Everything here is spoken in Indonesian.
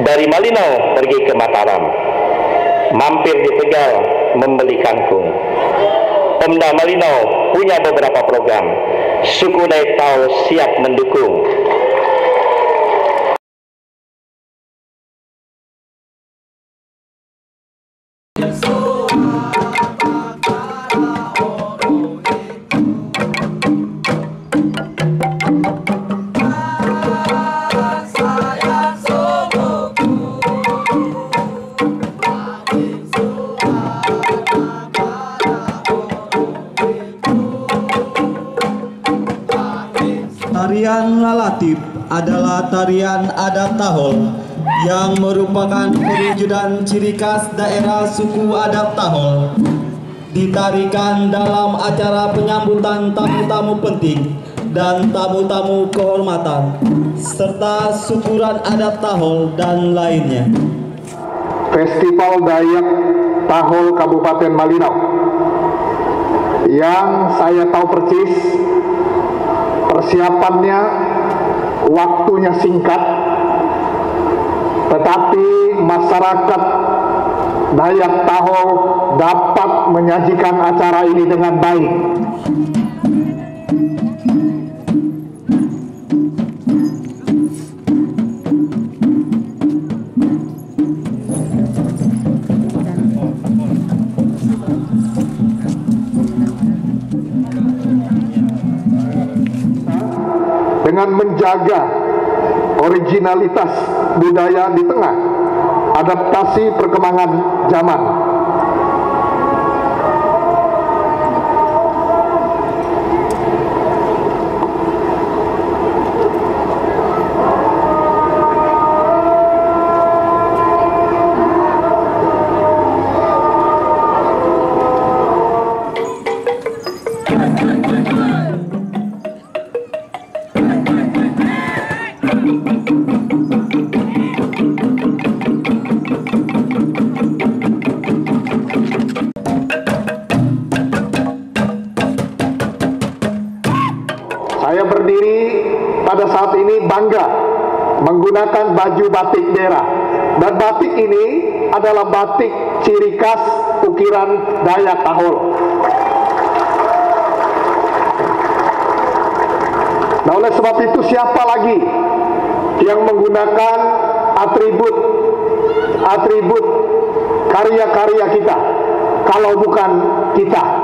Dari Malinau pergi ke Mataram. Mampir di Tegal membeli kangkung. Pemda Malinau punya beberapa program. Suku Dayak siap mendukung. Tarian Lalatif adalah tarian adat Tahol yang merupakan perwujudan ciri khas daerah suku adat Tahol. Ditarikan dalam acara penyambutan tamu-tamu penting dan tamu-tamu kehormatan serta syukuran adat Tahol dan lainnya. Festival Dayak Tahol Kabupaten Malinau yang saya tahu persis persiapannya waktunya singkat tetapi masyarakat Dayak Tahol dapat menyajikan acara ini dengan baik dengan menjaga originalitas budaya di tengah adaptasi perkembangan zaman. Saya pada saat ini bangga menggunakan baju batik daerah. Dan batik ini adalah batik ciri khas ukiran Dayak Tahol. Nah oleh sebab itu siapa lagi yang menggunakan atribut atribut karya-karya kita kalau bukan kita